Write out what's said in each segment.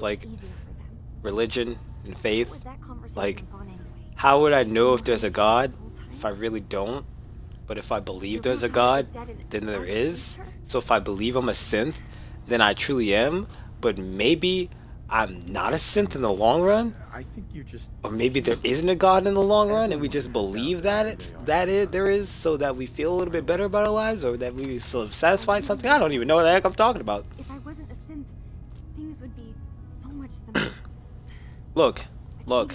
It's like Easier for them. religion and faith. Would that conversation Like, have gone anyway? How would I know if there's a God if I really don't? But if I believe there's a God, is dead and then there I'm is. sure. So if I believe I'm a synth, then I truly am. But maybe I'm not a synth in the long run, I think you just. or maybe there isn't a God in the long run, and we just believe that it's that it there is, so that we feel a little bit better about our lives, or that we sort of satisfied something. I don't even know what the heck I'm talking about. If I wasn't a synth, things would be so much. Look, look.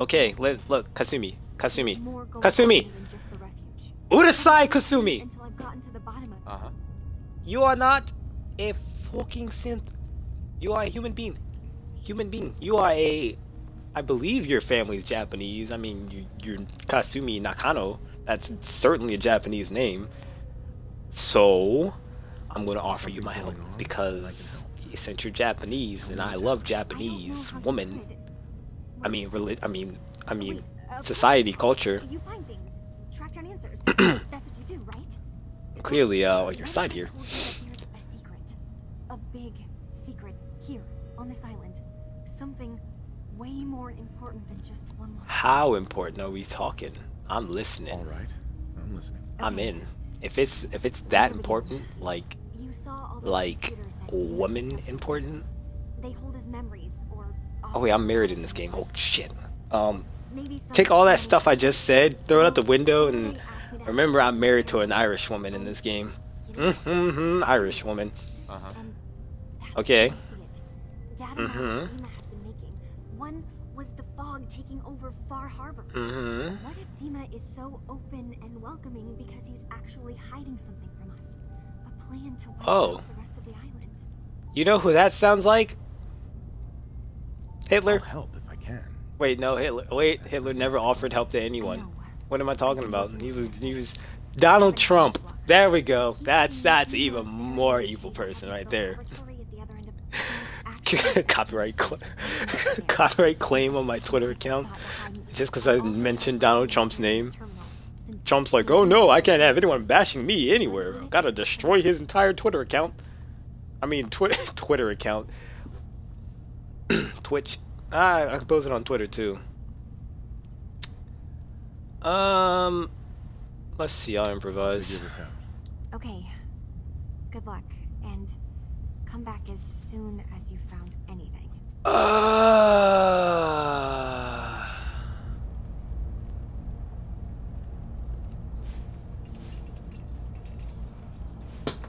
Okay, let look, Kasumi, Kasumi, Kasumi, on than just the refuge. Urasai Kasumi. Until I've gotten to the bottom of it. Uh huh. You are not a fucking synth. You are a human being. Human being. You are a. I believe your family's Japanese. I mean, you, you're Kasumi Nakano. That's certainly a Japanese name. So, I'm gonna offer you my help on, because since you're Japanese and I love Japanese woman. I mean, reli- I mean, I mean, society, culture. You find things, track down answers. That's what you do, right? Clearly, uh, on What your side here. told you that There's a secret, a big secret here on this island. Something way more important than just one. How important are we talking? I'm listening. All right. I'm listening. I'm in. If it's if it's that important, like You saw all like computers that Diaz woman important. They hold his memories or. Oh wait, I'm married in this game. Oh shit. Um, take all that stuff I just said, throw it out the window, and Somebody asked me to remember I'm married to an Irish woman in this game. You know, Mm-hmm, Irish woman. Uh huh. Okay. how I see it. Dad and Mhm. Mom's Dima has been making. One was the fog taking over Far Harbor. Mm-hmm. What if Dima is so open and welcoming because he's actually hiding something from us? A plan to wipe Oh. out the rest of the island. You know who that sounds like? Hitler. I'll help if I can. Wait, no, Hitler. Wait, Hitler never offered help to anyone. What am I talking about? He was he was Donald Trump. There we go. That's that's even more evil person right there. copyright cl- copyright claim on my Twitter account just because I mentioned Donald Trump's name. Trump's like, oh no, I can't have anyone bashing me anywhere. I've Gotta destroy his entire Twitter account. I mean, Twitter Twitter account. Twitch. Ah, I can post it on Twitter too. Um, let's see. I'll improvise. This. Okay. Good luck, and come back as soon as you found anything. Uh...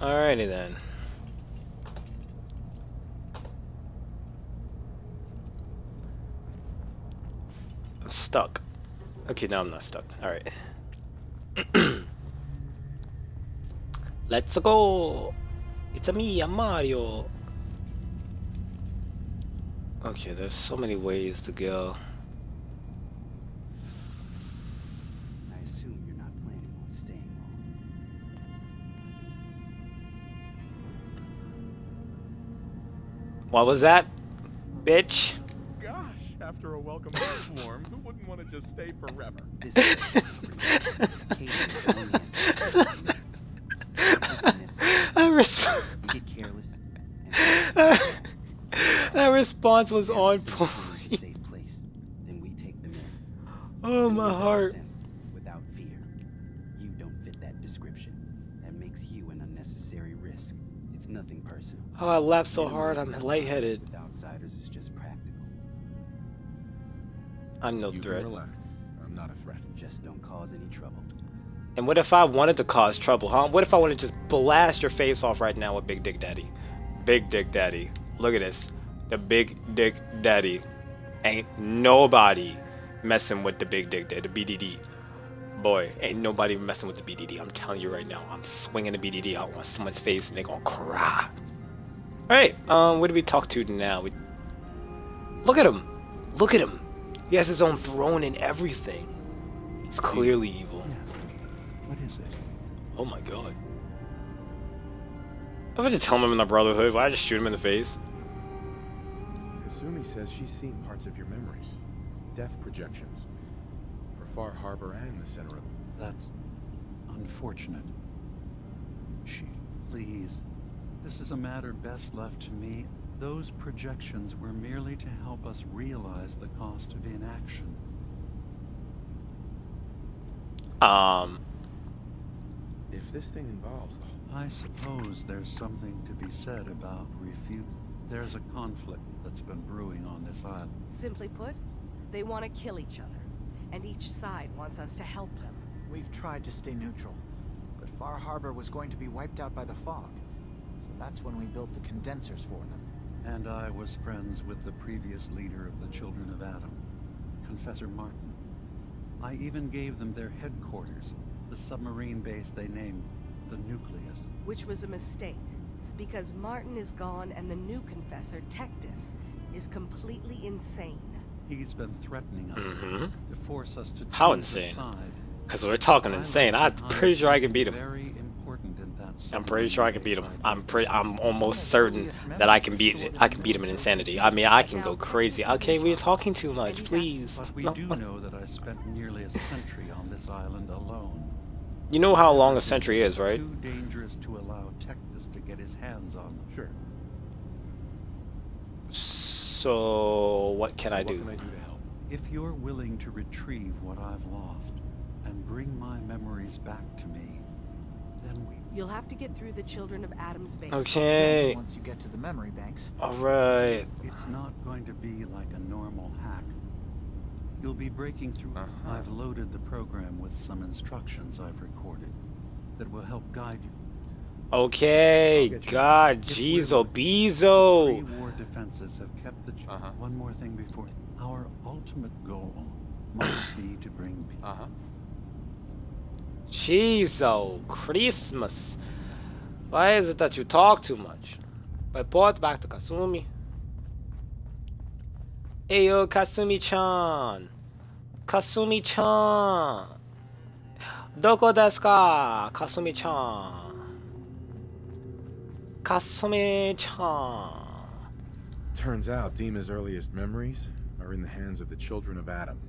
Alrighty then. I'm stuck. Okay, now I'm not stuck. Alright. Let's go! It's a me, I'm Mario! Okay, there's so many ways to go. What was that? Bitch? Gosh, after a welcome swarm, who wouldn't want to just stay forever? I is Occasionally, only necessary. that, resp- You get careless. that response was and on there's a safe point. Oh, room, a safe Oh, I laughed so hard, I'm lightheaded. With outsiders is just practical. I'm no you threat. relax. I'm not a threat. Just don't cause any trouble. And what if I wanted to cause trouble, huh? What if I wanted to just blast your face off right now with Big Dick Daddy? Big Dick Daddy. Look at this. The Big Dick Daddy. Ain't nobody messing with the Big Dick Daddy, the BDD. Boy, ain't nobody messing with the BDD. I'm telling you right now. I'm swinging the BDD out on someone's face and they gonna cry. Alright, um, what do we talk to now? We... Look at him. Look at him. He has his own throne and everything. He's clearly evil. What is it? Oh my god. If I just tell him I'm in the Brotherhood, why I just shoot him in the face? Kasumi says she's seen parts of your memories. Death projections. For Far Harbor and the center of That's unfortunate. She, please. This is a matter best left to me. Those projections were merely to help us realize the cost of inaction. Um, If this thing involves the whole... I suppose there's something to be said about refuse. There's a conflict that's been brewing on this island. Simply put, they want to kill each other, and each side wants us to help them. We've tried to stay neutral, but Far Harbor was going to be wiped out by the fog. So that's when we built the condensers for them. And I was friends with the previous leader of the Children of Adam, Confessor Martin. I even gave them their headquarters, the submarine base they named the Nucleus. Which was a mistake, because Martin is gone and the new confessor, Tektus, is completely insane. He's been threatening us Mhm. to force us to How insane? because we're talking insane. I'm pretty sure I can beat him. Very important in that I'm pretty sure I can beat him. I'm pretty. I'm almost certain that I can beat. I can beat him in insanity. I mean, I can go crazy. Okay, we're talking too much, please. But we do know that I spent nearly a century on this island alone. You know how long a century is, right? Too dangerous to allow Tektus to get his hands on them. Sure. So what can So I what do? can I do to help? If you're willing to retrieve what I've lost and bring my memories back to me, then we You'll have to get through the Children of Adam's base. Okay. Once you get to the memory banks, All right. It's not going to be like a normal hack. You'll be breaking through. Uh-huh. I've loaded the program with some instructions I've recorded that will help guide you. Okay. I'll get you. God, If Jeezo, we're- Beezo. Pre-war defenses have kept the. Uh-huh. One more thing before. Our ultimate goal must be to bring. pe- Uh-huh. Jeezo, Christmas. Why is it that you talk too much? Report back to Kasumi. Ayo, Kasumi-chan. Kasumi-chan. Doko desu ka, Kasumi-chan? Kasumi-chan. Turns out Dima's earliest memories are in the hands of the children of Adam.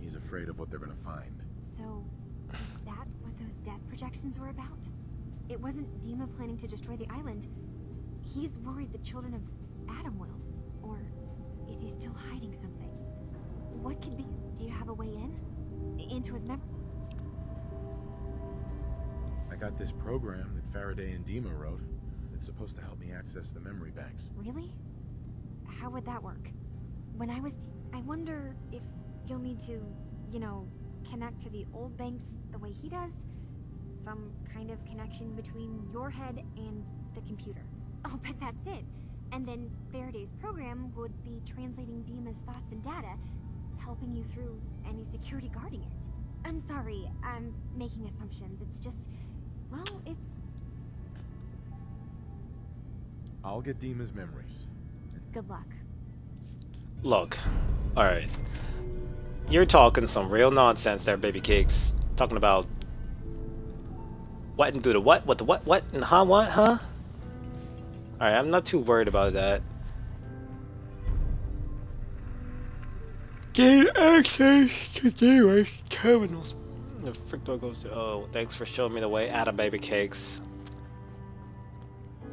He's afraid of what they're gonna find. So, is that what those death projections were about? It wasn't Dima planning to destroy the island. He's worried the children of Adam will. Or is he still hiding something? What could be? Do you have a way in? Into his memory? I got this program that Faraday and Dima wrote. It's supposed to help me access the memory banks. Really? How would that work? When I was. I wonder if you'll need to, you know, connect to the old banks the way he does? Some kind of connection between your head and the computer. Oh, but that's it. And then Faraday's program would be translating Dima's thoughts and data, helping you through any security guarding it. I'm sorry, I'm making assumptions. It's just. Well, it's. I'll get Dima's memories. Good luck. Look, alright. You're talking some real nonsense there, baby cakes. Talking about what and do the what, what the what, what, and huh, what, huh? Alright, I'm not too worried about that. Gain access to Gateway terminals. The frick do I goes to? Oh, thanks for showing me the way out of baby cakes.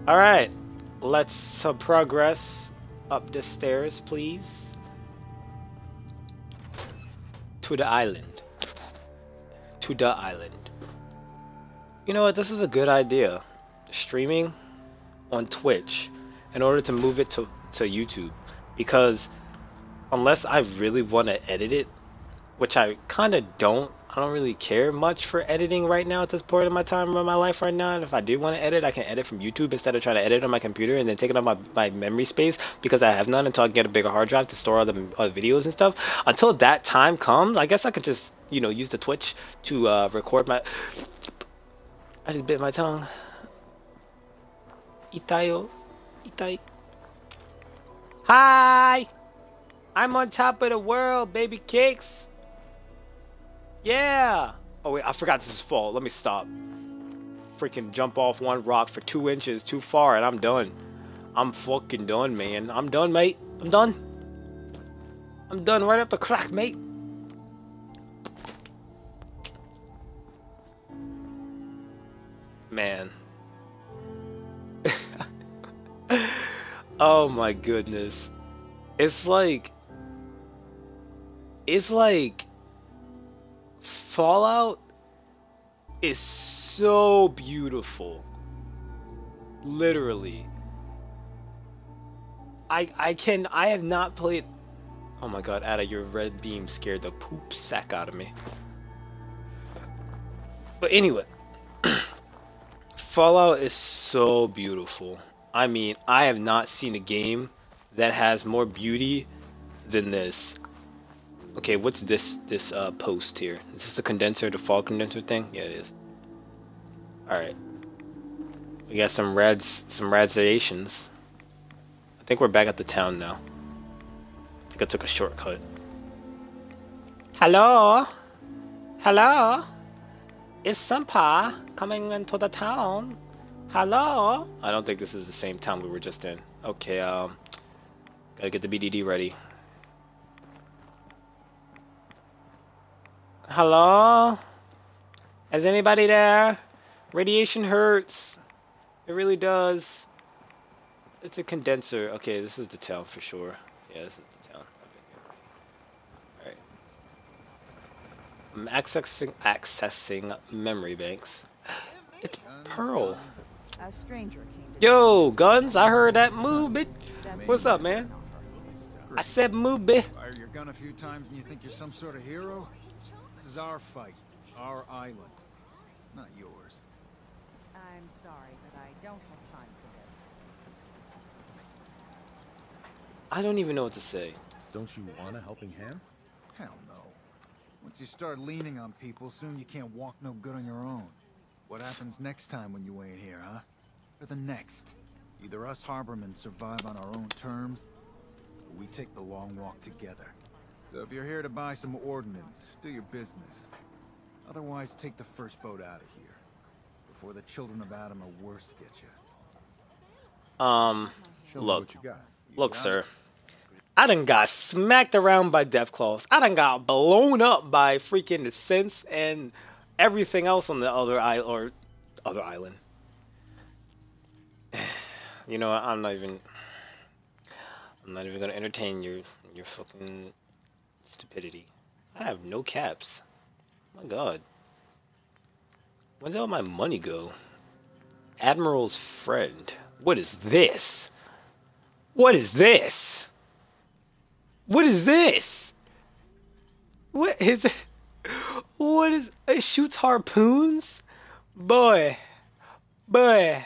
Alright, let's uh, progress up the stairs, please. To the island. To the island. You know what? This is a good idea. Streaming on Twitch in order to move it to, to YouTube. Because unless I really want to edit it, which I kind of don't, I don't really care much for editing right now at this point in my time in my life right now. And if I do want to edit, I can edit from YouTube instead of trying to edit on my computer and then taking up my, my memory space because I have none until I get a bigger hard drive to store all the uh, videos and stuff. Until that time comes, I guess I could just, you know, use the Twitch to uh, record my. I just bit my tongue. Itayo. Itai. Hi! I'm on top of the world, baby cakes! Yeah! Oh wait, I forgot this is fall. Let me stop. Freaking jump off one rock for two inches too far and I'm done. I'm fucking done, man. I'm done, mate. I'm done. I'm done right up the crack, mate. Man. Oh my goodness. It's like it's like Fallout is so beautiful. Literally. I I can I have not played Oh my god, Ada, your red beam scared the poop sack out of me. But anyway, Fallout is so beautiful. I mean, I have not seen a game that has more beauty than this. Okay, what's this this uh, post here? Is this the condenser, the fall condenser thing? Yeah, it is. All right. We got some rads, some radiations. I think we're back at the town now. I think I took a shortcut. Hello? Hello? Is Senpai coming into the town? Hello? I don't think this is the same town we were just in. Okay, um, gotta get the BDD ready. Hello? Is anybody there? Radiation hurts. It really does. It's a condenser. Okay, this is the town for sure. Yeah, this is the town. Alright. I'm accessing accessing memory banks. It's Pearl. A stranger came to Yo, guns, I heard that move, bitch. What's up, man? I said move, bitch. Fired your gun a few times and you think you're some sort of hero? This is our fight, our island, not yours. I'm sorry, but I don't have time for this. I don't even know what to say. Don't you want a helping hand? Hell no. Once you start leaning on people, soon you can't walk no good on your own. What happens next time when you ain't here, huh? Or the next? Either us Harbormen survive on our own terms, or we take the long walk together. So if you're here to buy some ordnance, do your business. Otherwise, take the first boat out of here. Before the children of Adam or worse get you. Um, Show look, you look, sir. I done got smacked around by Deathclaws. I done got blown up by freaking the Sense and everything else on the other island or other island. You know, I'm not even. I'm not even gonna entertain your your fucking stupidity. I have no caps. My God. Where did all my money go? Admiral's friend. What is this? What is this? What is this? What is it? What is it shoots harpoons? Boy. Boy.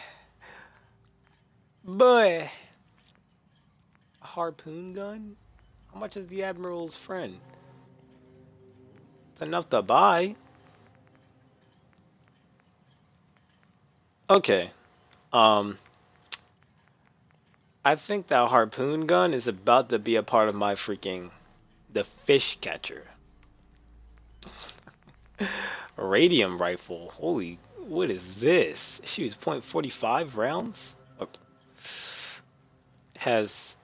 Boy. A harpoon gun? How much is the Admiral's friend? It's enough to buy. Okay. Um I think that harpoon gun is about to be a part of my freaking the fish catcher. Radium rifle. Holy, what is this? Shoots .45 rounds. Oh. Has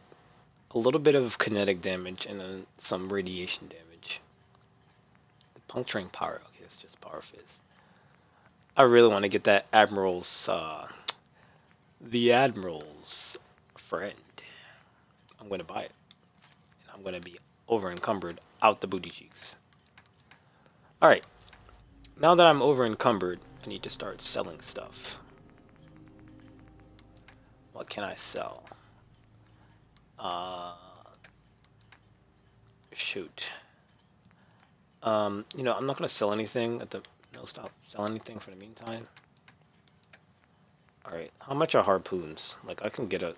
a little bit of kinetic damage and then some radiation damage. The puncturing power. Okay, that's just power fizz. I really want to get that admiral's. Uh, the admiral's friend. I'm gonna buy it. And I'm gonna be over encumbered out the booty cheeks. Alright. Now that I'm over encumbered, I need to start selling stuff. What can I sell? Uh shoot. Um, you know, I'm not gonna sell anything at the no stop. Sell anything for the meantime. Alright, how much are harpoons? Like I can get a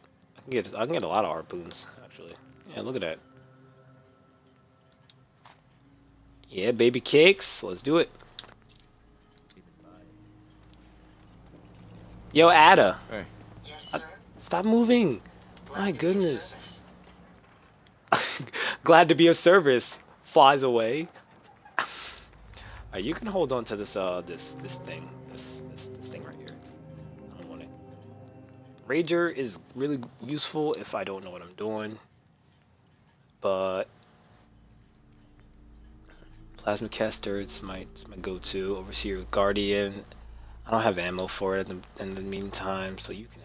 can get I can get a lot of harpoons, actually. Yeah, look at that. Yeah, baby cakes. Let's do it. Yo, Ada. Hey. Uh, stop moving. My goodness. Glad to be of service. Flies away. Alright, you can hold on to this uh this this thing. Rager is really useful if I don't know what I'm doing. But Plasma Caster, it's my, my go-to. Overseer Guardian. I don't have ammo for it in the, in the meantime, so you can